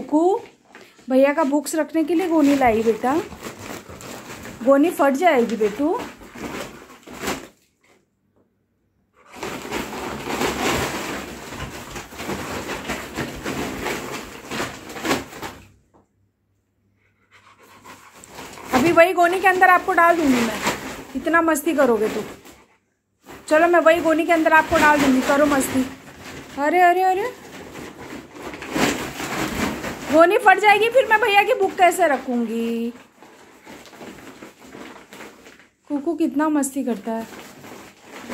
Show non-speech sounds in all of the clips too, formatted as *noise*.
कुकू, भैया का बुक्स रखने के लिए गोनी लाई बेटा। गोनी फट जाएगी बेटू। अभी वही गोनी के अंदर आपको डाल दूँगी मैं। इतना मस्ती करोगे तो। चलो मैं वही गोनी के अंदर आपको डाल दूँगी, करो मस्ती। अरे अरे अरे। गोनी फट जाएगी, फिर मैं भैया की बुक कैसे रखूँगी? कुकू कितना मस्ती करता है।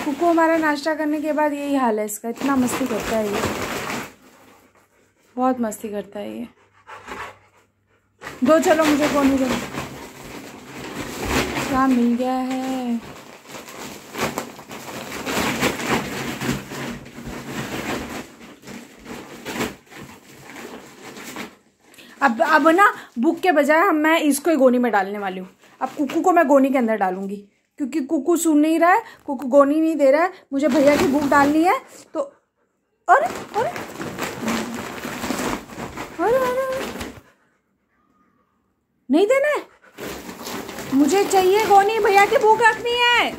कुकू हमारा नाश्ता करने के बाद यही हाल है इसका, इतना मस्ती करता है ये। बहुत मस्ती करता है ये। दो चलो मुझे गोनी दो। क्या मिल गया है। अब अब ना बुक के बजाय हम, मैं इसको ही गोनी में डालने वाली हूँ। अब कुकू को मैं गोनी के अंदर डालूँगी, क्योंकि कुकू सुन नहीं रहा है, कुकू गोनी नहीं दे रहा है, मुझे भैया की बुक डालनी है तो अरे अरे अरे अरे नहीं देना है? मुझे चाहिए गोनी, भैया की बुक रखनी है।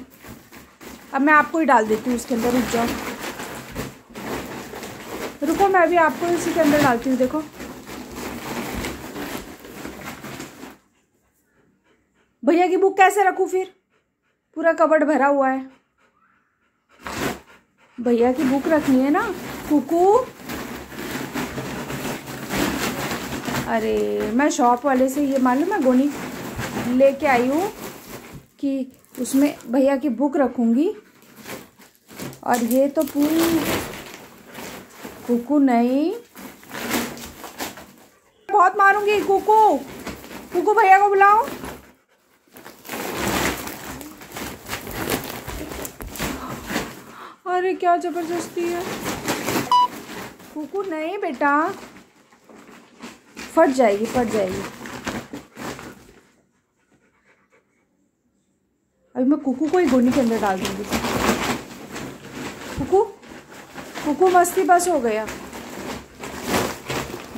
अब मैं आपको ही डाल देती हूँ उसके अंदर रुक जाओ। रुको, मैं अभी आपको इसी के अंदर डालती हूँ, देखो। भैया की बुक कैसे रखूँ फिर? पूरा कबर्ड भरा हुआ है। भैया की बुक रखनी है ना? कुकू। अरे, मैं शॉप वाले से ये मालूम है गोनी? लेके आई हूँ कि उसमें भैया की बुक रखूँगी। और ये तो पूरी कुकू नहीं। बहुत मारूँगी कुकू। कुकू भैया को बुलाओ। अरे क्या ज़बरदस्ती है? कुकू नहीं बेटा। फट जाएगी फट जाएगी। अभी मैं कुकू को ही गोनी के अंदर डाल दूँगी। कुकू कुकू मस्ती बस हो गया।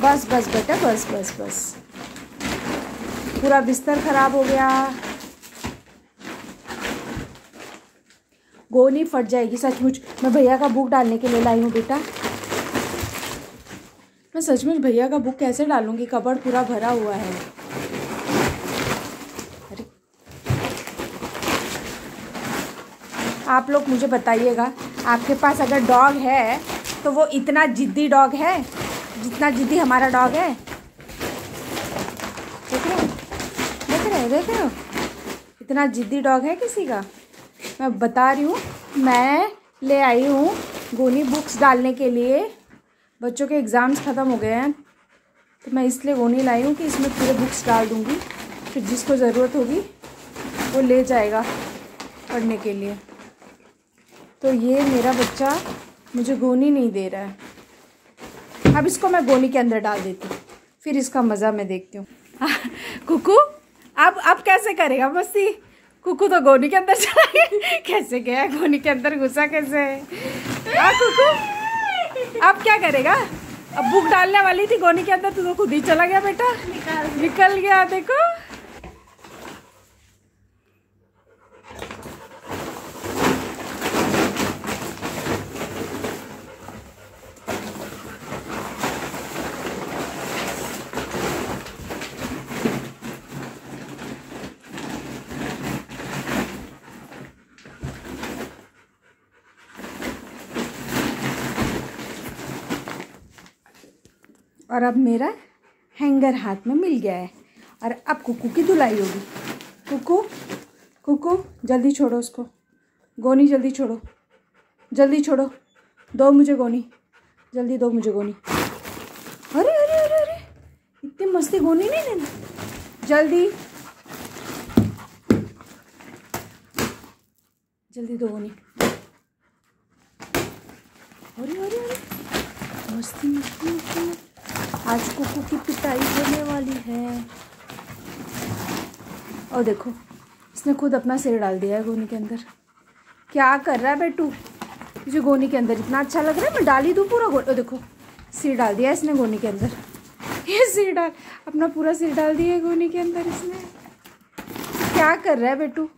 बस बस बेटा, बस बस बस। पूरा बिस्तर खराब हो गया। गोनी फट जाएगी सचमुच। मैं भैया का बुक डालने के लिए लाई हूँ बेटा। मैं सचमुच भैया का बुक कैसे डालूँगी? कबर्ड पूरा भरा हुआ है। अरे। आप लोग मुझे बताइएगा, आपके पास अगर डॉग है तो वो इतना जिद्दी डॉग है? जितना जिद्दी हमारा डॉग है? देख रहे हो? देख रहे हो? देख रहे हो इतना जिद्दी डॉग है किसी का? मैं बता रही हूँ, मैं ले आई हूँ गोनी बुक्स डालने के लिए। बच्चों के एग्ज़ाम्स ख़त्म हो गए हैं तो मैं इसलिए गोनी लाई हूँ कि इसमें पूरे बुक्स डाल दूँगी। फिर जिसको ज़रूरत होगी, वो ले जाएगा पढ़ने के लिए। तो ये मेरा बच्चा मुझे गोनी नहीं दे रहा है। अब इसको मैं गोनी के अंदर डाल देती हूँ, फिर इसका मज़ा मैं देखती हूँ। *laughs* कुकू, अब अब कैसे करेगा मस्ती? कुकू तो गोनी के अंदर चला गया। कैसे गया गोनी के अंदर? घुसा कैसे आ, कुकू, अब क्या करेगा? अब बुक डालने वाली थी गोनी के अंदर, तू खुद ही चला गया बेटा। निकल गया, देखो। और अब मेरा हैंगर हाथ में मिल गया है। और अब कुकू की धुलाई होगी। कुकू कुकू, जल्दी छोड़ो उसको। गोनी, जल्दी छोड़ो। जल्दी छोड़ो। दो मुझे गोनी। जल्दी दो मुझे गोनी। अरे अरे अरे अरे। इतनी मस्ती गोनी नहीं देना जल्दी। जल्दी दो गोनी। अरे अरे अरे। मस्ती मस्ती मस्ती। आज कुकू की पिटाई होने वाली है। और देखो, इसने खुद अपना सिर डाल दिया है गोनी के अंदर। क्या कर रहा है बेटू? मुझे गोनी के अंदर इतना अच्छा लग रहा है? मैं डाल ही दूँ पूरा गोनी देखो, सिर डाल दिया इसने गोनी के अंदर। *laughs* ये सिर डाल अपना पूरा सिर डाल दिया है गोनी के अंदर इसने। क्या कर रहा है बेटू?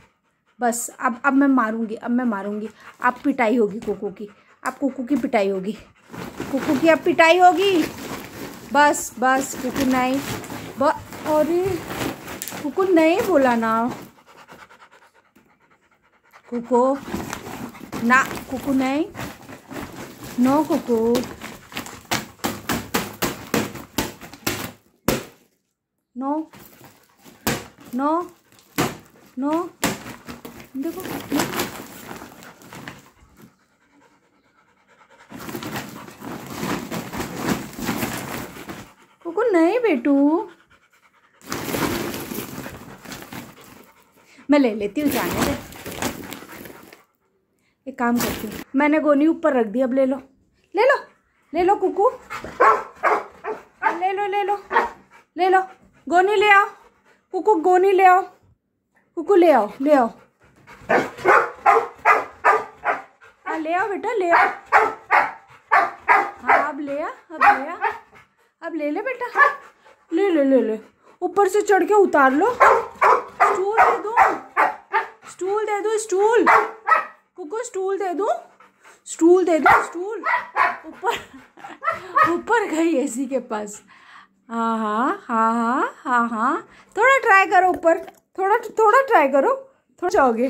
बस, अब अब मैं मारूँगी, अब मैं मारूँगी। अब पिटाई होगी कोको की। अब कोको की पिटाई होगी। कोको की अब पिटाई होगी। बस बस कुकु नहीं। ब, अरे कुकु नहीं बोला ना। कुको, ना कुकु नहीं। No Kuku no no no. देखो नहीं बेटू। मैं ले लेती हूँ, जाने दे। एक काम करती हूँ, मैंने गोनी ऊपर रख दी, अब ले लो। ले लो ले लो कुकू। ले लो ले लो ले लो। गोनी ले आओ, कुकू गोनी ले आओ। कुकू ले आओ ले आओ। हाँ ले आओ बेटा, ले आओ। हाँ अब ले आ, अब ले आ। ले ले बेटा। ले ले ले ले। ऊपर से चढ़ के उतार लो। स्टूल दे दो। स्टूल दे दो, स्टूल। कुकू, स्टूल दे दो। स्टूल दे दो, स्टूल। ऊपर ऊपर गई एसी के पास। हाँ हाँ हाँ हाँ हाँ हाँ। थोड़ा ट्राई करो ऊपर। थोड़ा थोड़ा ट्राई करो। थोड़ा जाओगे।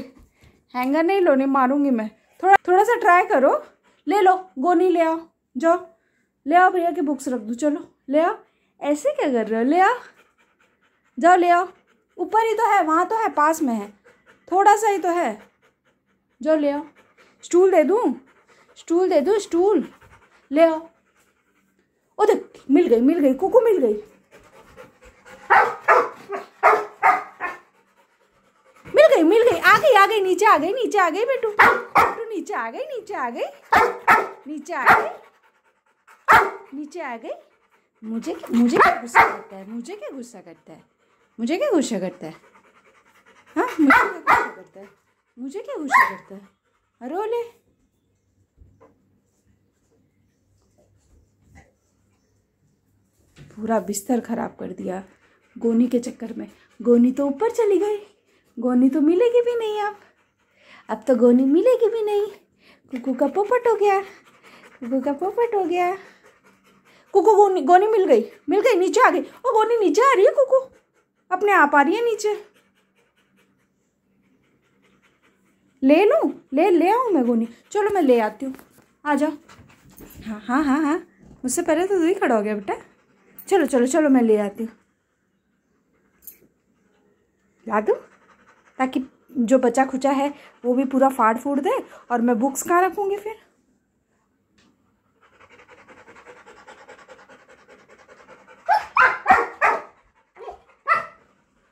हैंगर नहीं लो, नहीं मारूँगी मैं। थोड़ा थोड़ा सा ट्राई करो। ले लो, गोनी ले आओ। जाओ। ले आओ भैया की बुक्स रख दो। चलो। ले आओ ऐसे क्या कर रहे हो? ले आओ जाओ ले आओ। ऊपर ही तो है, वहाँ तो है, पास में है। थोड़ा सा ही तो है। जाओ ले आओ। स्टूल दे दूँ? स्टूल दे दूँ? स्टूल। ले आओ। ओ देख, मिल गई मिल गई, कुकू मिल गई। मिल गई मिल गई। आ गई आ गई, नीचे आ गई, नीचे आ गई बेटू। बेटू, नीचे आ गई, नीचे आ गई। नीचे आ गई। नीचे आ गई। मुझे मुझे क्या गुस्सा करता है? मुझे क्या गुस्सा करता है? मुझे क्या गुस्सा करता है? हाँ? मुझे क्या गुस्सा करता है? मुझे क्या गुस्सा करता है? अरे पूरा बिस्तर खराब कर दिया। गोनी के चक्कर में। गोनी तो ऊपर चली गई। गोनी तो मिलेगी भी नहीं अब। अब तो गोनी मिलेगी भी नहीं। कुकू का पोपट हो गया। कुकू का पोपट हो गया। कुकू गोनी गोनी मिल गई मिल गई, नीचे आ गई। ओ, गोनी, नीचे आ रही है कुकू? अपने आप आ रही है नीचे। ले लूँ? ले ले आऊँ मैं, गोनी? चलो, मैं ले आती हूँ। आ जाओ। हाँ हाँ हाँ हाँ। मुझसे पहले तो तू ही खड़ा हो गया बेटा। चलो चलो चलो, मैं ले आती हूँ। ला दूँ? ताकि जो बचा खुचा है, वो भी पूरा फाड़ फूड़ दे, और मैं बुक्स कहाँ रखूँगी फिर?